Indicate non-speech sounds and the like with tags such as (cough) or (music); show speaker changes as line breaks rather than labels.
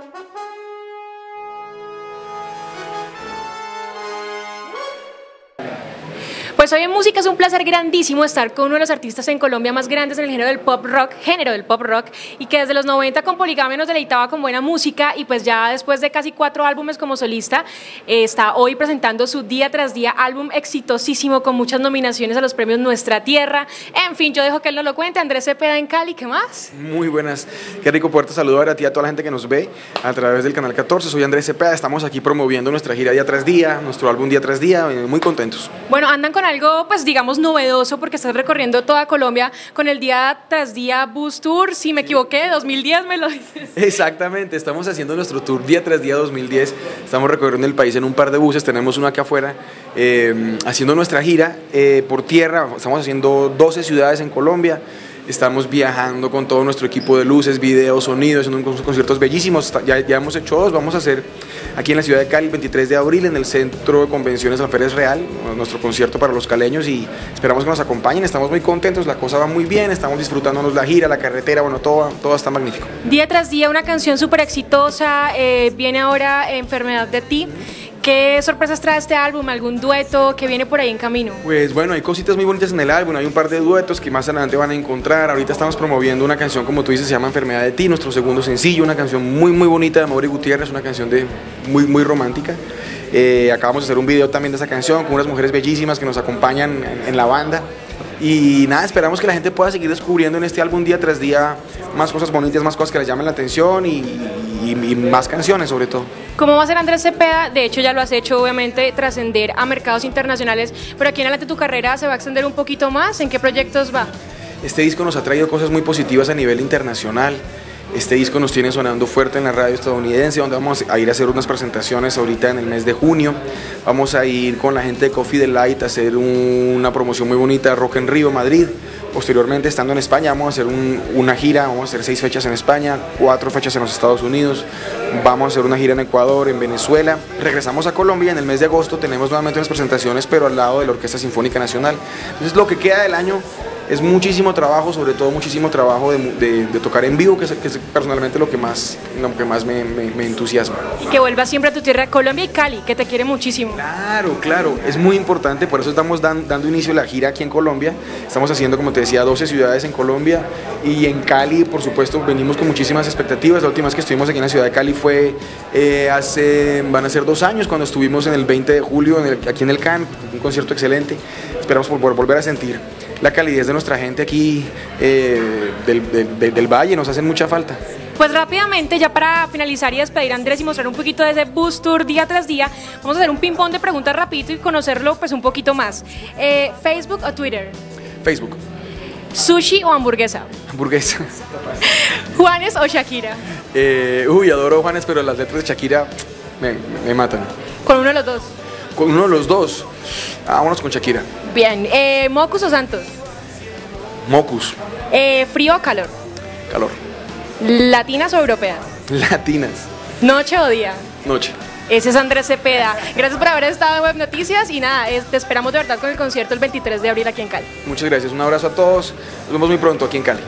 Thank (laughs) you. Pues hoy en música es un placer grandísimo estar con uno de los artistas en Colombia más grandes en el género del pop rock, género del pop rock, y que desde los 90 con Poligamia nos deleitaba con buena música y pues ya después de casi cuatro álbumes como solista, eh, está hoy presentando su día tras día álbum exitosísimo con muchas nominaciones a los premios Nuestra Tierra. En fin, yo dejo que él nos lo cuente. Andrés Cepeda en Cali, ¿qué más?
Muy buenas. Qué rico poderte saludar a ti a toda la gente que nos ve a través del canal 14. Soy Andrés Cepeda, estamos aquí promoviendo nuestra gira día tras día, nuestro álbum día tras día, muy contentos.
Bueno, andan con algo, pues digamos, novedoso porque estás recorriendo toda Colombia con el día tras día Bus Tour. Si me equivoqué, 2010 me lo dices.
Exactamente, estamos haciendo nuestro tour día tras día 2010. Estamos recorriendo el país en un par de buses, tenemos uno acá afuera, eh, haciendo nuestra gira eh, por tierra. Estamos haciendo 12 ciudades en Colombia. Estamos viajando con todo nuestro equipo de luces, videos, sonidos, en unos conciertos bellísimos. Ya, ya hemos hecho dos, vamos a hacer aquí en la ciudad de Cali el 23 de abril en el Centro de Convenciones Alférez Real, nuestro concierto para los caleños y esperamos que nos acompañen. Estamos muy contentos, la cosa va muy bien, estamos disfrutándonos la gira, la carretera, bueno, todo, todo está magnífico.
Día tras día una canción súper exitosa, eh, viene ahora Enfermedad de ti. ¿Qué sorpresas trae este álbum? ¿Algún dueto que viene por ahí en camino?
Pues bueno, hay cositas muy bonitas en el álbum, hay un par de duetos que más adelante van a encontrar. Ahorita estamos promoviendo una canción, como tú dices, se llama Enfermedad de ti, nuestro segundo sencillo, una canción muy muy bonita de Mauri Gutiérrez, una canción de muy muy romántica. Eh, acabamos de hacer un video también de esa canción con unas mujeres bellísimas que nos acompañan en, en la banda. Y nada, esperamos que la gente pueda seguir descubriendo en este álbum día tras día más cosas bonitas, más cosas que les llamen la atención y, y, y más canciones sobre todo.
¿Cómo va a ser Andrés Cepeda? De hecho ya lo has hecho obviamente trascender a mercados internacionales, pero aquí en adelante tu carrera se va a extender un poquito más. ¿En qué proyectos va?
Este disco nos ha traído cosas muy positivas a nivel internacional. Este disco nos tiene sonando fuerte en la radio estadounidense, donde vamos a ir a hacer unas presentaciones ahorita en el mes de junio. Vamos a ir con la gente de Coffee Delight a hacer un, una promoción muy bonita Rock en Río, Madrid. Posteriormente, estando en España, vamos a hacer un, una gira, vamos a hacer seis fechas en España, cuatro fechas en los Estados Unidos, vamos a hacer una gira en Ecuador, en Venezuela. Regresamos a Colombia en el mes de agosto, tenemos nuevamente unas presentaciones, pero al lado de la Orquesta Sinfónica Nacional. Entonces, lo que queda del año es muchísimo trabajo, sobre todo muchísimo trabajo de, de, de tocar en vivo, que es, que es, personalmente lo que más, lo que más me, me, me, entusiasma.
Y que vuelvas siempre a tu tierra, Colombia y Cali, que te quiere muchísimo.
Claro, claro, es muy importante, por eso estamos dan, dando inicio a la gira aquí en Colombia. Estamos haciendo, como te decía, 12 ciudades en Colombia y en Cali, por supuesto, venimos con muchísimas expectativas. La última vez que estuvimos aquí en la ciudad de Cali fue eh, hace, van a ser dos años, cuando estuvimos en el 20 de julio en el, aquí en el CAN, un concierto excelente. Esperamos por, por volver a sentir la calidez de nuestra gente aquí eh, del, del, del, Valle, nos hacen mucha falta.
Pues rápidamente, ya para finalizar y despedir a Andrés y mostrar un poquito de ese bus tour día tras día, vamos a hacer un ping-pong de preguntas rapidito y conocerlo pues un poquito más. Eh, ¿Facebook o Twitter?
Facebook.
¿Sushi o hamburguesa?
Hamburguesa.
¿Juanes o Shakira?
Eh, uy, adoro Juanes, pero las letras de Shakira me, me matan.
¿Con uno de los dos?
Con uno de los dos. Vámonos con Shakira.
Bien. Eh, ¿Mocus o Santos?
Mocus.
Eh, ¿Frío o calor?
Calor.
¿Latinas o europeas? (laughs)
Latinas.
¿Noche o día?
Noche.
Ese es Andrés Cepeda. Gracias por haber estado en Web Noticias y nada, te esperamos de verdad con el concierto el 23 de abril aquí en Cali.
Muchas gracias, un abrazo a todos. Nos vemos muy pronto aquí en Cali.